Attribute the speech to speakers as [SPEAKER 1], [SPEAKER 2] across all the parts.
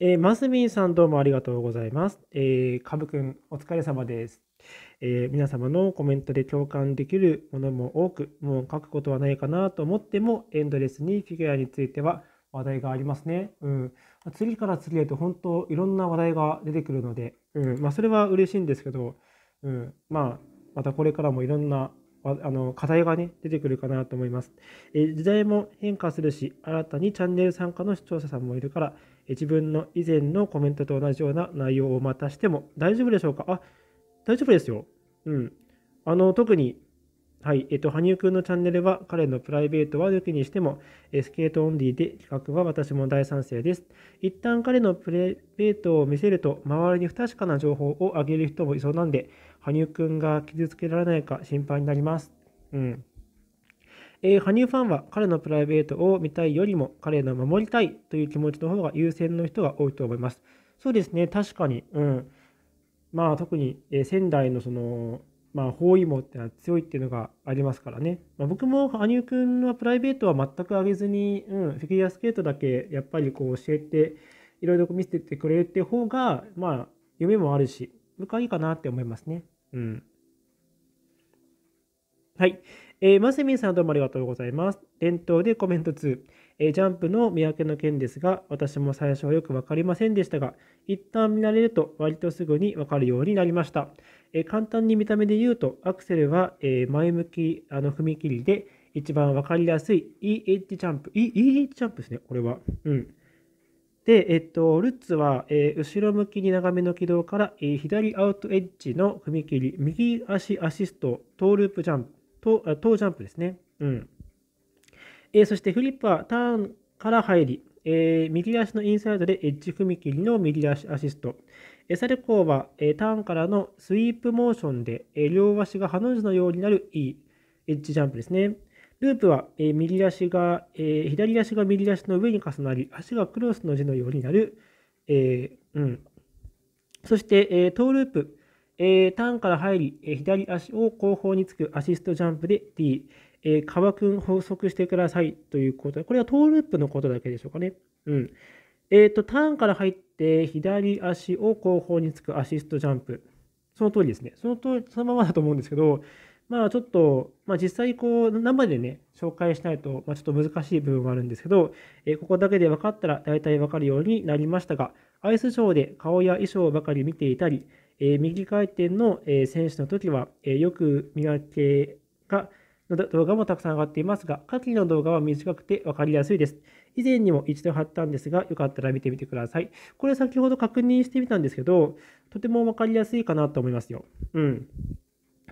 [SPEAKER 1] えー、マスミンさんどうもありがとうございます。えー、カブくんお疲れ様です。えー、皆様のコメントで共感できるものも多く、もう書くことはないかなと思っても、エンドレスにフィギュアについては話題がありますね。うん。次から次へと本当いろんな話題が出てくるので、うん。まあそれは嬉しいんですけど、うん。まあ、またこれからもいろんなあの課題がね、出てくるかなと思います。え時代も変化するし、新たにチャンネル参加の視聴者さんもいるから、自分の以前のコメントと同じような内容をまたしても大丈夫でしょうか？あ、大丈夫ですよ。うん。あの、特に、はい、えっと、羽生くんのチャンネルは彼のプライベートは抜きにしても、スケートオンリーで企画は私も大賛成です。一旦彼のプライベートを見せると、周りに不確かな情報を上げる人もいそうなんで、羽生くんが傷つけられないか心配になります。うん。えー、羽生ファンは彼のプライベートを見たいよりも彼の守りたいという気持ちの方が優先の人が多いと思います。そうですね、確かに。うん。まあ特に、え仙台のその、まあ、包囲網っていうのは強いっていうのがありますからね。まあ、僕も羽生くんのプライベートは全く上げずに、うん、フィギュアスケートだけやっぱりこう教えて、いろいろ見せてくれるって方が、まあ、夢もあるし、僕はいいかなって思いますね。うん。はい。えー、マセミンさんどうもありがとうございます。伝統でコメント2。えジャンプの見分けの件ですが、私も最初はよく分かりませんでしたが、一旦見慣れると割とすぐに分かるようになりました。え簡単に見た目で言うと、アクセルは、え前向きあの踏切で一番分かりやすい EH ジャンプ。EH ジャンプですね、これは。うん。で、えっと、ルッツは、え後ろ向きに長めの軌道から、え左アウトエッジの踏切、右足アシスト、トーループジャンプ、トージャンプですね。うん。えー、そしてフリップはターンから入り、えー、右足のインサイドでエッジ踏み切りの右足アシスト。エサレコーは、え、ターンからのスイープモーションで、え、両足がハの字のようになる E、エッジジャンプですね。ループは、え、右足が、え、左足が右足の上に重なり、足がクロスの字のようになる、え、うん。そして、え、トーループ、えー、ターンから入り、えー、左足を後方につくアシストジャンプで D、えー、川くん補足してくださいということで、これはトーループのことだけでしょうかね。うん。えっ、ー、と、ターンから入って、左足を後方につくアシストジャンプ。その通りですね。その通り、そのままだと思うんですけど、まあちょっと、まあ実際こう、生でね、紹介しないと、まあちょっと難しい部分はあるんですけど、えー、ここだけで分かったら大体分かるようになりましたが、アイスショーで顔や衣装ばかり見ていたり、え、右回転の、えー、選手の時は、え、よく見分けがの動画もたくさん上がっていますが、下記の動画は短くて分かりやすいです。以前にも一度貼ったんですが、よかったら見てみてください。これ先ほど確認してみたんですけど、とても分かりやすいかなと思いますよ。うん。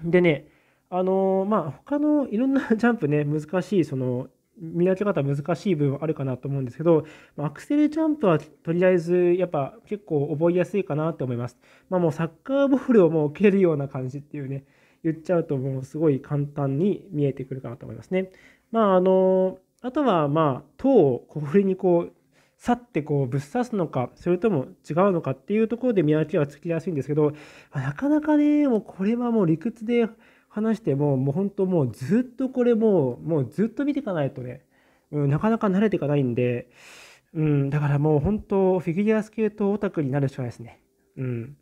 [SPEAKER 1] でね、あのー、まあ、他のいろんなジャンプね、難しい、その、見分け方難しい部分あるかなと思うんですけど、アクセルジャンプはとりあえずやっぱ結構覚えやすいかなと思います。まあもうサッカーボールをもう蹴るような感じっていうね、言っちゃうともうすごい簡単に見えてくるかなと思いますね。まああのあとはまあ塔をこれにこうさってこうぶっ刺すのかそれとも違うのかっていうところで見分けはつきやすいんですけどなかなかねもうこれはもう理屈で話してももう本当もうずっとこれもうもうずっと見ていかないとね、うん、なかなか慣れていかないんで、うん、だからもう本当フィギュアスケートオタクになるしかないですね。うん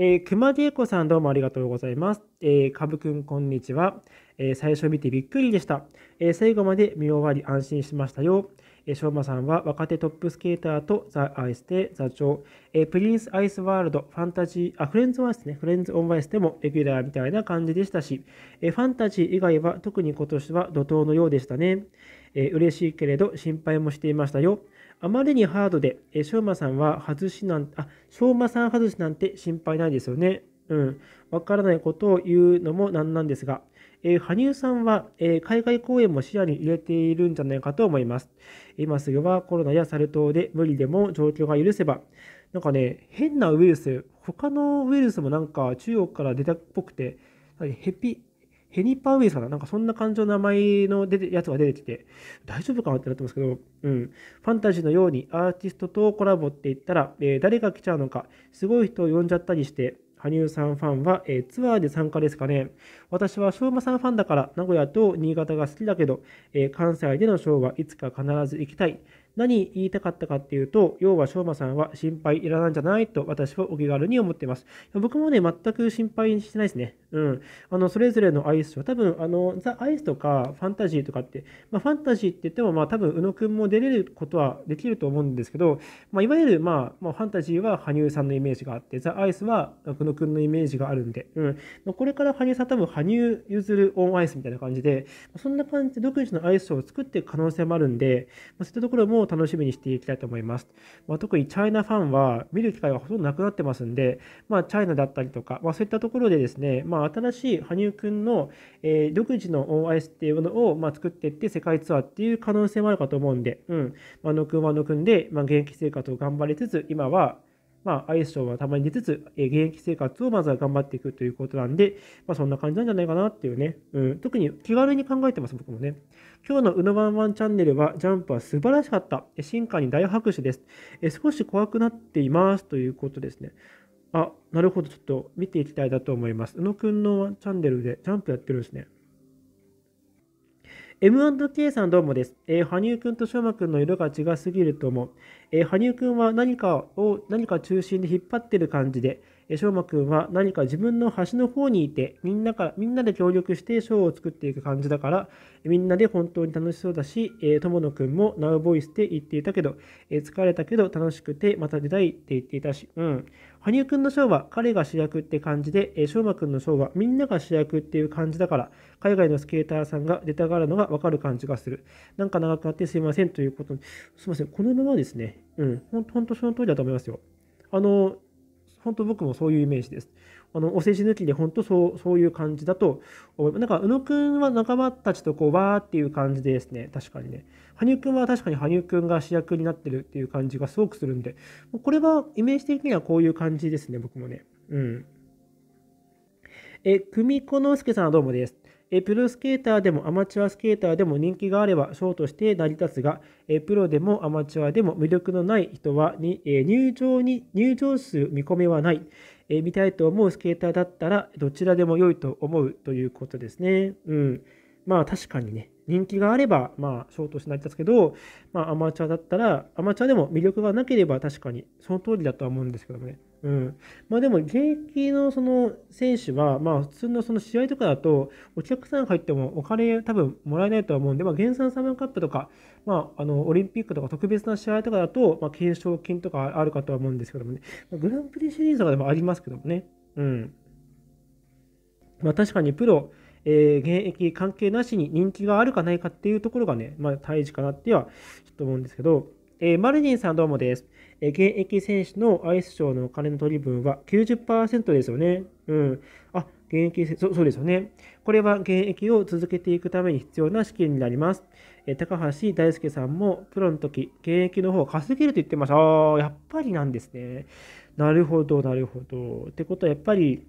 [SPEAKER 1] えー、熊手子さんどうもありがとうございます。えー、かぶくんこんにちは。えー、最初見てびっくりでした。えー、最後まで見終わり安心しましたよ。えー、しょうまさんは若手トップスケーターとザ・アイスで座長。え、プリンス・アイス・ワールド、ファンタジー、あ、フレンズ・オン・アイスね、フレンズ・オン・アイスでもレギュラーみたいな感じでしたし、え、ファンタジー以外は特に今年は怒涛のようでしたね。えー、嬉しいけれど心配もしていましたよ。あまりにハードで、えー、しょうまさんは外しなん、あ、しょうまさん外しなんて心配ないですよね。うん。わからないことを言うのもなんなんですが、えー、羽生さんは、えー、海外公演も視野に入れているんじゃないかと思います。今すぐはコロナやサル痘で無理でも状況が許せば、なんかね、変なウイルス、他のウイルスもなんか中国から出たっぽくて、ヘピ、ヘニパウイルスかな？なんかそんな感じの名前の出てやつが出てきて、大丈夫かなってなってますけど、うん。ファンタジーのようにアーティストとコラボって言ったら、えー、誰が来ちゃうのか、すごい人を呼んじゃったりして、羽生さんファンは、えー、ツアーで参加ですかね。私は昭和さんファンだから、名古屋と新潟が好きだけど、えー、関西でのショーはいつか必ず行きたい。何言いたかったかっていうと、要は翔馬さんは心配いらないんじゃないと私はお気軽に思っています。僕もね、全く心配してないですね。うん。あの、それぞれのアイスショー、多分、あの、ザ・アイスとかファンタジーとかって、まあ、ファンタジーって言っても、まあ、多分、宇野くんも出れることはできると思うんですけど、まあ、いわゆる、まあ、まあ、ファンタジーは羽生さんのイメージがあって、ザ・アイスは宇野くんのイメージがあるんで、うん。まあ、これから羽生さん多分、羽生結弦オンアイスみたいな感じで、そんな感じで独自のアイスを作っていく可能性もあるんで、まあ、そういったところも楽しみにしていきたいと思います。まあ、特にチャイナファンは見る機会がほとんどなくなってますんで、まあ、チャイナだったりとか、まあ、そういったところでですね、まあ、新しい羽生くんの、えー、独自の OIS っていうものを、まあ、作っていって世界ツアーっていう可能性もあるかと思うんで、うん、あのくんはのくんで、まあ、現役生活を頑張りつつ、今はまあ、アイスショーはたまに出つつ、え現役生活をまずは頑張っていくということなんで、まあ、そんな感じなんじゃないかなっていうね、うん、特に気軽に考えてます、僕もね。今日のうのワンワンチャンネルは、ジャンプは素晴らしかった。進化に大拍手です。え少し怖くなっていますということですね。あ、なるほど。ちょっと見ていきたいなと思います。宇野くんのチャンネルでジャンプやってるんですね。M&K さんどうもです。えー、羽生くんと翔馬くんの色が違すぎると思う。えー、羽生くんは何かを何か中心で引っ張ってる感じで、えー、翔馬くんは何か自分の端の方にいて、みんなからみんなで協力してショーを作っていく感じだから、みんなで本当に楽しそうだし、えー、友野くんもナウボイスって言っていたけど、え、疲れたけど楽しくてまた出たいって言っていたし、うん。羽生くんのショーは彼が主役って感じで、えー、翔馬くんのショーはみんなが主役っていう感じだから、海外のスケーターさんが出たがるのがわかる感じがする。なんか長くなってすいませんということすいません。このままですね、うん、ほんと、ほんとその通りだと思いますよ。あの、本当僕もそういうイメージです。あのお世辞抜きで本当そうそういう感じだと思います。なんか宇野くんは仲間たちとこうわーっていう感じですね、確かにね。羽生くんは確かに羽生くんが主役になってるっていう感じがすごくするんで、これはイメージ的にはこういう感じですね、僕もね。うん。え、久美子之助さんはどうもです。えプロスケーターでもアマチュアスケーターでも人気があればショーとして成り立つが、えプロでもアマチュアでも魅力のない人はに、え入場に入場数見込みはない、え見たいと思うスケーターだったらどちらでも良いと思うということですね。うん。まあ確かにね、人気があれば、まあ、ショートし成り立つけど、まあ、アマチュアだったら、アマチュアでも魅力がなければ確かにその通りだとは思うんですけどもね。うん。まあでも、現役のその選手は、まあ普通のその試合とかだと、お客さん入ってもお金多分もらえないとは思うんで、まあ、原産サマーカップとか、まあ、あの、オリンピックとか特別な試合とかだと、まあ、懸賞金とかあるかとは思うんですけどもね。グランプリシリーズとかでもありますけどもね。うん。まあ確かにプロ、えー、現役関係なしに人気があるかないかっていうところがね、まあ、大事かなってはちょっと思うんですけど、えー、マルニンさんどうもです。えー、現役選手のアイスショーのお金の取り分は90%ですよね。うん。あ、現役そ、そうですよね。これは現役を続けていくために必要な資金になります。えー、高橋大輔さんもプロの時、現役の方を稼げると言ってました。ああ、やっぱりなんですね。なるほど、なるほど。ってことはやっぱり、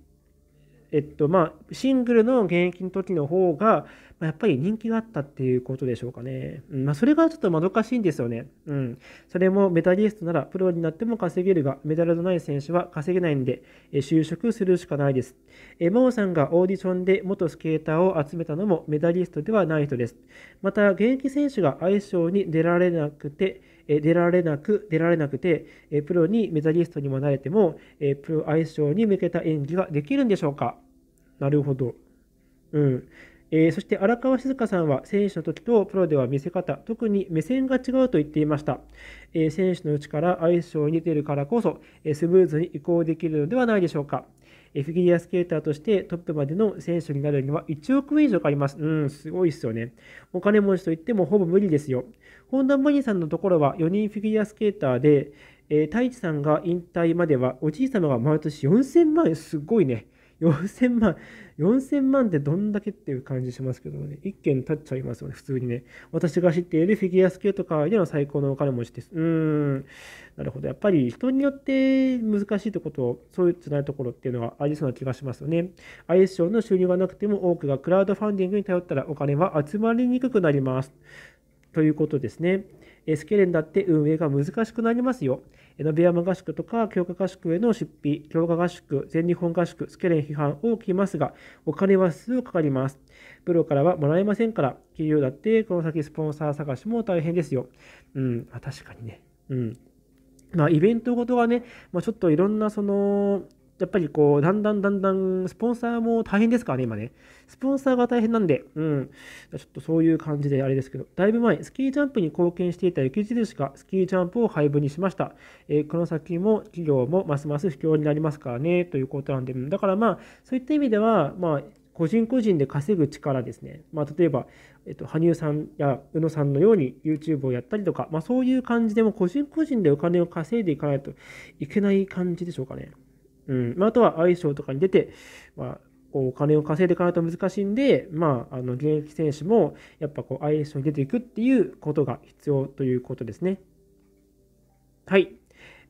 [SPEAKER 1] えっとまあ、シングルの現役の時の方が、ま、やっぱり人気があったっていうことでしょうかね。うんまあ、それがちょっとまどかしいんですよね。うん。それもメダリストならプロになっても稼げるが、メダルのない選手は稼げないんで、え就職するしかないです。え真央さんがオーディションで元スケーターを集めたのもメダリストではない人です。また、現役選手がアイスショーに出られなくて、出られなく、出られなくて、プロにメダリストにもなれても、プロアイスショーに向けた演技ができるんでしょうか？なるほど。うん。えー、そして荒川静香さんは選手の時とプロでは見せ方、特に目線が違うと言っていました。えー、選手のうちから相性に出るからこそ、えー、スムーズに移行できるのではないでしょうか。フィギュアスケーターとしてトップまでの選手になるには1億円以上かかります。うん、すごいっすよね。お金持ちといってもほぼ無理ですよ。本田真理さんのところは4人フィギュアスケーターで、えー、太一さんが引退まではおじい様が毎年4000万円、すごいね。4000万、4000万ってどんだけっていう感じしますけどね、一件経っちゃいますよね、普通にね。私が知っているフィギュアスケート界での最高のお金持ちです。うーん、なるほど。やっぱり人によって難しいところと、そうじゃないところっていうのはありそうな気がしますよね。IS 賞の収入がなくても多くがクラウドファンディングに頼ったらお金は集まりにくくなります。ということですね。スケレンだって運営が難しくなりますよ。ノビアム合宿とか強化合宿への出費、強化合宿、全日本合宿、スケレン批判を聞きますが、お金はすぐかかります。プロからはもらえませんから、企業だってこの先スポンサー探しも大変ですよ。うん、あ確かにね。うん。まあ、イベントごとはね、まあ、ちょっといろんなそのやっぱりこう、だんだんだんだん、スポンサーも大変ですからね、今ね。スポンサーが大変なんで、うん。ちょっとそういう感じであれですけど、だいぶ前、スキージャンプに貢献していた雪印がスキージャンプを配分にしました。えー、この先も企業もますます不況になりますからね、ということなんで、だからまあ、そういった意味では、まあ、個人個人で稼ぐ力ですね。まあ、例えば、えっと、羽生さんや宇野さんのように YouTube をやったりとか、まあ、そういう感じでも個人個人でお金を稼いでいかないといけない感じでしょうかね。うんまあ、あとは相性とかに出て、まあ、こうお金を稼いでいかないと難しいんで、まあ、あの現役選手もやっぱこう相性に出ていくっていうことが必要ということですね。はい。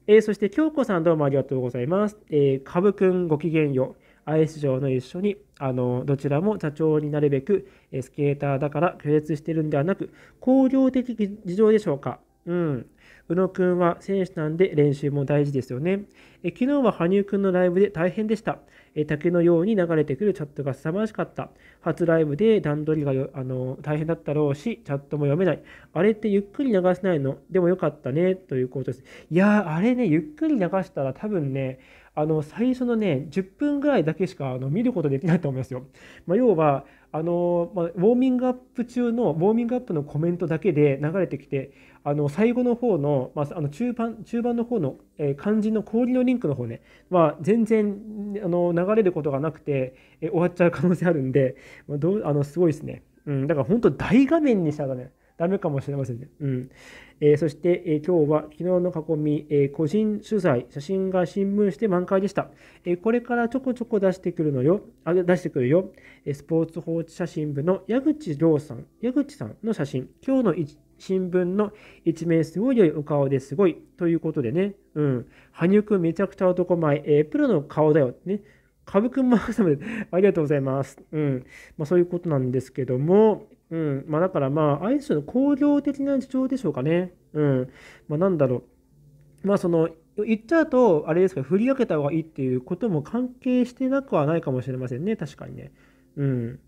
[SPEAKER 1] えー、そして、京子さんどうもありがとうございます。えー、株くんごきげんよう。アイス上の一緒に、あの、どちらも社長になるべく、スケーターだから拒絶してるんではなく、工業的事情でしょうか。うん。宇野くんは選手なんで練習も大事ですよね。え昨日は羽生くんのライブで大変でした。え竹のように流れてくるチャットが凄まじかった。初ライブで段取りがあの大変だったろうし、チャットも読めない。あれってゆっくり流せないの？でもよかったね。ということです。いやー、あれね、ゆっくり流したら多分ね、あの最初のね、10分ぐらいだけしかあの見ることできないと思いますよ。まあ、要は、あのまあ、ウォーミングアップ中の、ウォーミングアップのコメントだけで流れてきて、あの最後の方の、まあ、あの中盤中盤の方の、えー、漢字の氷のリンクの方ね、まあ、全然あの流れることがなくて、えー、終わっちゃう可能性あるんで、まあ、どうあのすごいですね。うん、だから本当大画面にしたらね、ダメかもしれませんね。うん。えー、そして、えー、今日は昨日の囲み、えー、個人取材、写真が新聞紙で満開でした、えこれからちょこちょこ出してくるのよ、あ出してくるよ。えスポーツ報知写真部の矢口亮さん、矢口さんの写真、今日の新聞の一面すごい良いお顔ですごい。ということでね、うん、羽生くんめちゃくちゃ男前、えプロの顔だよ。ね。株くんもありがとうございます。うん。まあ、そういうことなんですけども、うん。まあ、だからまあ、ある種の工業的な事情でしょうかね。うん。まあ、なんだろう。まあ、その、言っちゃうと、あれですか、振り分けた方がいいっていうことも関係してなくはないかもしれませんね。確かにね。うん。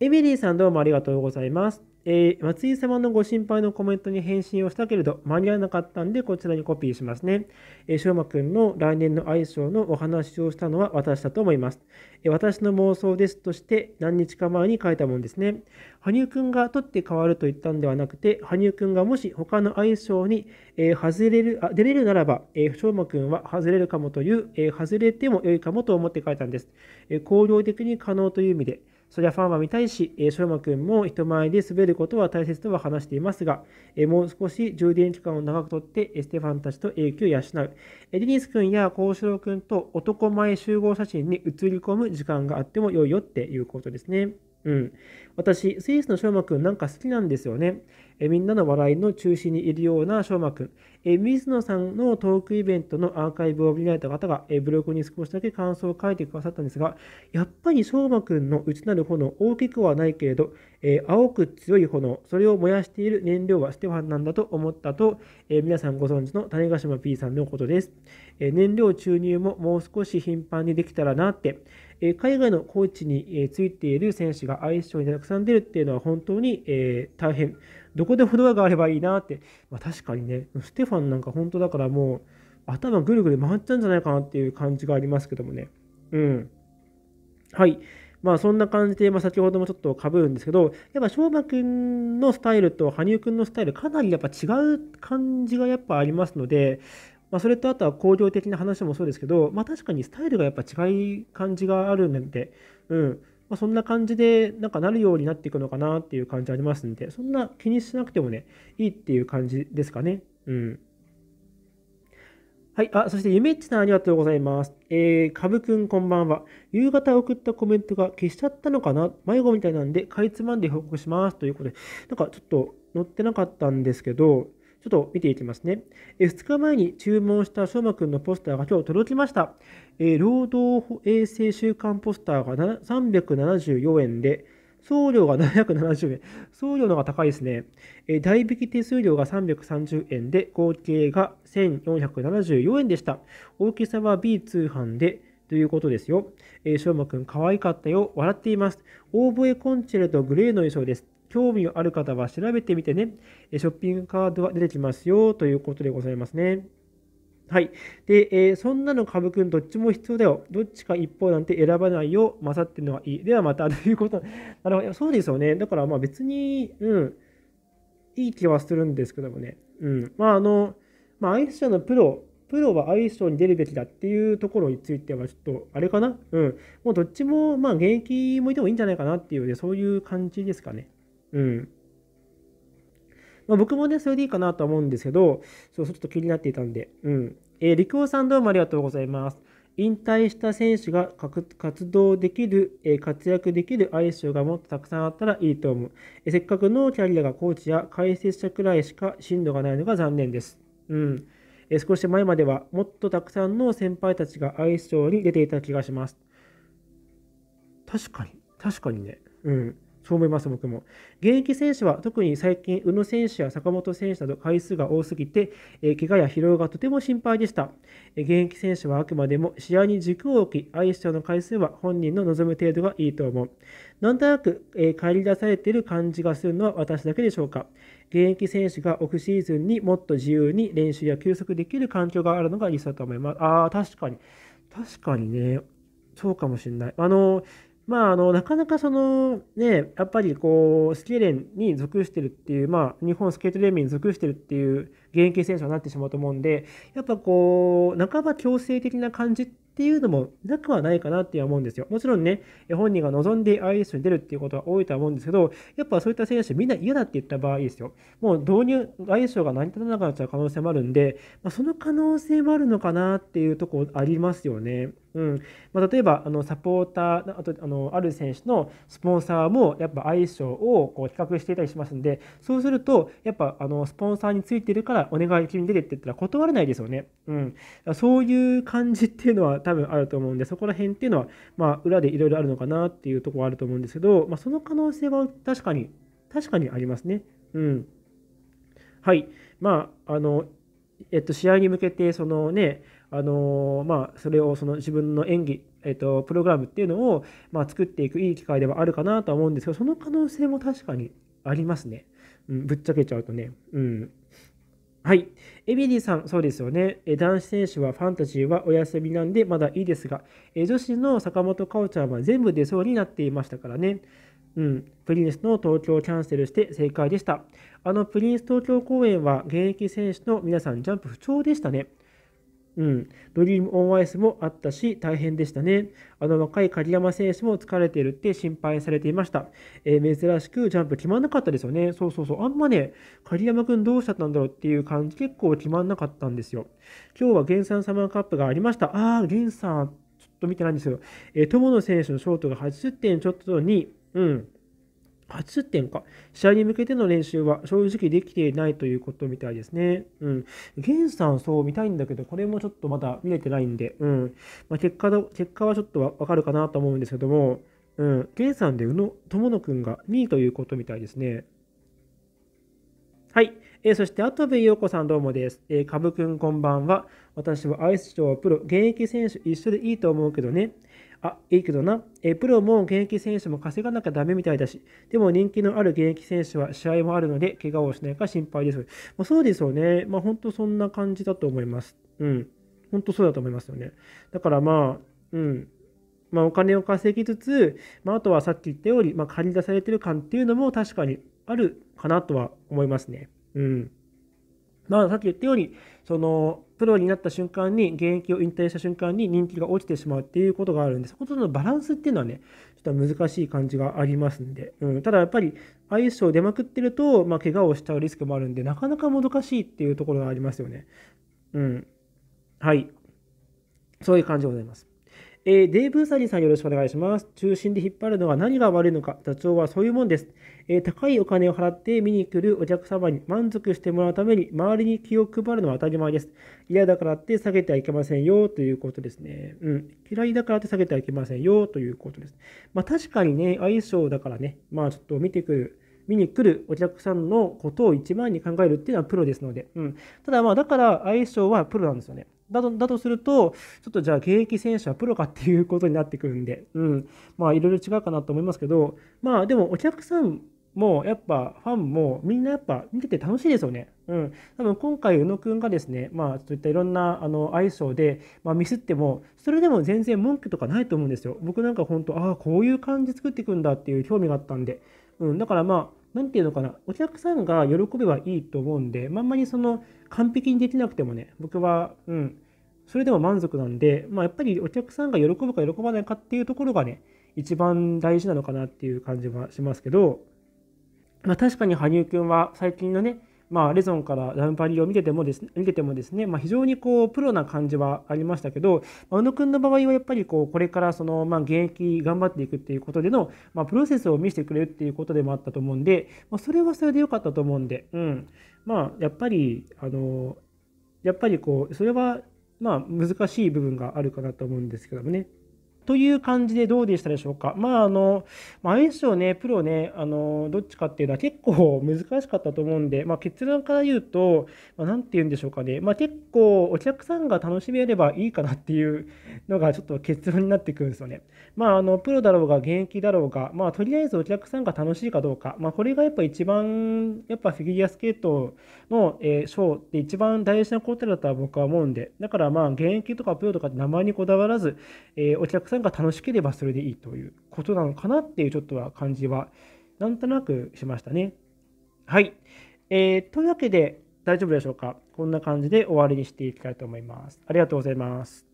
[SPEAKER 1] エミリーさんどうもありがとうございます。えー、松井様のご心配のコメントに返信をしたけれど、間に合わなかったんで、こちらにコピーしますね。えー、しょうまくんの来年の相性のお話をしたのは私だと思います。えー、私の妄想ですとして、何日か前に書いたもんですね。羽生くんが取って変わると言ったんではなくて、羽生くんがもし他の相性に、えー、外れるあ出れるならば、えー、しょうまくんは外れるかもという、えー、外れても良いかもと思って書いたんです。えー、工業的に可能という意味で、そりゃファンは見たいし、えー、しょうまくんも人前で滑ることは大切とは話していますが、えー、もう少し充電期間を長くとって、ステファンたちと影響を養う。デニスくんや幸四郎君と男前集合写真に写り込む時間があっても良いよっていうことですね。うん。私、スイスのしょうまくんなんか好きなんですよね。えみんなの笑いの中心にいるようなしょうまくん。え水野さんのトークイベントのアーカイブを見られた方が、えブログに少しだけ感想を書いてくださったんですが、やっぱりしょうまくんの内なる炎、大きくはないけれど、え青く強い炎、それを燃やしている燃料はステファンなんだと思ったと、え皆さんご存知の種子島 P さんのことです。え燃料注入ももう少し頻繁にできたらなって、え海外のコーチについている選手が相性にたくさん出るっていうのは本当に、え大変。どこでもドアがあればいいなって。まあ、確かにね、ステファンなんか本当だからもう頭ぐるぐる回っちゃうんじゃないかなっていう感じがありますけどもね。うん。はい。まあそんな感じで、まあ、先ほどもちょっとかぶるんですけど、やっぱ翔馬くんのスタイルと羽生くんのスタイル、かなりやっぱ違う感じがやっぱありますので、まあ、それとあとは工業的な話もそうですけど、まあ、確かにスタイルがやっぱ違い感じがあるので、うんまあ、そんな感じでなんかなるようになっていくのかなっていう感じありますんで、そんな気にしなくてもね、いいっていう感じですかね。うん。はい。あ、そして、ゆめっちさんありがとうございます。えー、かぶくんこんばんは。夕方送ったコメントが消しちゃったのかな？迷子みたいなんで、かいつまんで報告します。ということで、なんかちょっと載ってなかったんですけど、ちょっと見ていきますね。え2日前に注文したしょうまくんのポスターが今日届きました。え、労働衛生週間ポスターが374円で、送料が770円。送料の方が高いですね。え、代引き手数料が330円で、合計が1474円でした。大きさは B 通販で、ということですよ。えー、しょうまくん、可愛かったよ。笑っています。オーボエコンチェルトグレーの衣装です。興味がある方は調べてみてね。ショッピングカードは出てきますよ。ということでございますね。はい。で、えー、そんなの株くんどっちも必要だよ。どっちか一方なんて選ばないよ。勝ってるのはいい。ではまた、ということ。なるほど。そうですよね。だからまあ別に、うん、いい気はするんですけどもね。うん。まああの、まあアイス社のプロ、プロはアイスショーに出るべきだっていうところについてはちょっと、あれかなうん。もうどっちも、まあ現役もいてもいいんじゃないかなっていうね、そういう感じですかね。うん。まあ、僕もね、それでいいかなと思うんですけど、そう、ちょっと気になっていたんで、うん。えー、陸尾さんどうもありがとうございます。引退した選手が活動できる、え、活躍できるアイスショーがもっとたくさんあったらいいと思う。え、せっかくのキャリアがコーチや解説者くらいしか進路がないのが残念です。うん。え、少し前まではもっとたくさんの先輩たちがアイスショーに出ていた気がします。確かに、確かにね。うん。そう思います、僕も。現役選手は特に最近、宇野選手や坂本選手など回数が多すぎて、えー、怪我や疲労がとても心配でした。えー、現役選手はあくまでも試合に軸を置き、アイスショーの回数は本人の望む程度がいいと思う。なんとなく、えー、帰り出されている感じがするのは私だけでしょうか。現役選手がオフシーズンにもっと自由に練習や休息できる環境があるのが理想だと思います。ああ、確かに。確かにね。そうかもしれない。あのまあ、あのなかなかその、ね、やっぱりこうスケレンに属してるっていう、まあ、日本スケート連盟に属してるっていう現役選手になってしまうと思うんで、やっぱこう、半ば強制的な感じっていうのもなくはないかなって思うんですよ。もちろんね、本人が望んで IS に出るっていうことは多いとは思うんですけど、やっぱそういった選手みんな嫌だって言った場合ですよ。もう導入、IS が成り立たなくなっちゃう可能性もあるんで、まあ、その可能性もあるのかなっていうとこありますよね。うん。まあ、例えばあのサポーターあとあのある選手のスポンサーもやっぱ相性をこう企画していたりしますんでそうするとやっぱあのスポンサーについてるからお願い君に出てって言ったら断れないですよね、うん、そういう感じっていうのは多分あると思うんでそこら辺っていうのは、まあ、裏でいろいろあるのかなっていうところはあると思うんですけど、まあ、その可能性は確かに確かにありますね。うん、はい。まああのえっと、試合に向けてそのねあのまあ、それをその自分の演技、えっと、プログラムっていうのを、まあ、作っていくいい機会ではあるかなとは思うんですけど、その可能性も確かにありますね。うん、ぶっちゃけちゃうとね。うん。はい。エビリーさん、そうですよね。男子選手はファンタジーはお休みなんでまだいいですが、女子の坂本かおちゃんは全部出そうになっていましたからね。うん、プリンスの東京キャンセルして正解でした。あのプリンス東京公演は現役選手の皆さんジャンプ不調でしたね。うん、ドリームオンアイスもあったし、大変でしたね。あの若い鍵山選手も疲れてるって心配されていました。えー、珍しくジャンプ決まんなかったですよね。そうそうそう。あんまね、鍵山くんどうしちゃったんだろうっていう感じ、結構決まんなかったんですよ。今日は原産サマーカップがありました。ああ、源さん、ちょっと見てないんですけど、えー、友野選手のショートが80点ちょっとに、うん、80点か。試合に向けての練習は正直できていないということみたいですね。うん。ゲンさん、そう見たいんだけど、これもちょっとまだ見れてないんで、うん。まあ、結果の、結果はちょっとわかるかなと思うんですけども、うん。ゲンさんで宇野友野くんが2位ということみたいですね。はい。えー、そして、跡部陽子さんどうもです。えー、かぶくんこんばんは。私はアイスショープロ、現役選手一緒でいいと思うけどね。あ、いいけどな。えプロも現役選手も稼がなきゃダメみたいだし、でも人気のある現役選手は試合もあるので、怪我をしないか心配です。まあ、そうですよね。まあ、本当そんな感じだと思います。うん。本当そうだと思いますよね。だからまあ、うん。まあ、お金を稼ぎつつ、まあ、あとはさっき言ったように、まあ、借り出されてる感っていうのも確かにあるかなとは思いますね。うん。まあ、さっき言ったように、その、プロになった瞬間に、現役を引退した瞬間に人気が落ちてしまうっていうことがあるんで、そことのバランスっていうのはね、ちょっと難しい感じがありますんで、うん、ただやっぱり、アイスショー出まくってると、まあ、怪我をしちゃうリスクもあるんで、なかなかもどかしいっていうところがありますよね。うん。はい。そういう感じでございます。えー、デーブー・サリーさんよろしくお願いします。中心で引っ張るのは何が悪いのか、座長はそういうもんです。えー、高いお金を払って見に来るお客様に満足してもらうために、周りに気を配るのは当たり前です。嫌だからって下げてはいけませんよということですね。うん。嫌いだからって下げてはいけませんよということです。まあ確かにね、相性だからね、まあちょっと見てくる。見に来るお客さんのことを一番に考えるっていうのはプロですので、うん、ただまあだから相性はプロなんですよね。だとだとすると、ちょっとじゃあ現役選手はプロかっていうことになってくるんで、うん、まあいろいろ違うかなと思いますけど、まあでもお客さんもやっぱファンもみんなやっぱ見てて楽しいですよね。うん。多分今回宇野くんがですね、まあそういったいろんなあの相性で、まあ、ミスっても、それでも全然文句とかないと思うんですよ。僕なんか本当、ああ、こういう感じ作っていくんだっていう興味があったんで。うん。だからまあ、何て言うのかな、お客さんが喜べばいいと思うんで、まあんまりその完璧にできなくてもね、僕は、うん、それでも満足なんで、まあ、やっぱりお客さんが喜ぶか喜ばないかっていうところがね、一番大事なのかなっていう感じはしますけど、まあ、確かに羽生くんは最近のね、まあ、レゾンからランパリを見ててもですね、見ててもですね、まあ、非常にこう、プロな感じはありましたけど、ま宇野くんの場合はやっぱりこう、これからその、まあ、現役頑張っていくっていうことでの、まあ、プロセスを見せてくれるっていうことでもあったと思うんで、まあ、それはそれで良かったと思うんで、うん。まあ、やっぱり、あの、やっぱりこう、それは、まあ、難しい部分があるかなと思うんですけどもね。という感じでどうでしたでしょうか。まあ、あの、まあ、相性ね、プロね、あの、どっちかっていうのは結構難しかったと思うんで、まあ、結論から言うと、まあ、なんて言うんでしょうかね。まあ、結構お客さんが楽しめればいいかなっていうのがちょっと結論になってくるんですよね。まあ、あの、プロだろうが現役だろうが、まあ、とりあえずお客さんが楽しいかどうか、まあ、これがやっぱ一番、やっぱフィギュアスケートの、えー、ショーって一番大事なことだとは僕は思うんで、だからまあ、現役とかプロとかって名前にこだわらず、えー、お客さんんが楽しければそれでいいということなのかなっていうちょっとは感じはなんとなくしましたね。はい。えー、というわけで大丈夫でしょうか？こんな感じで終わりにしていきたいと思います。ありがとうございます。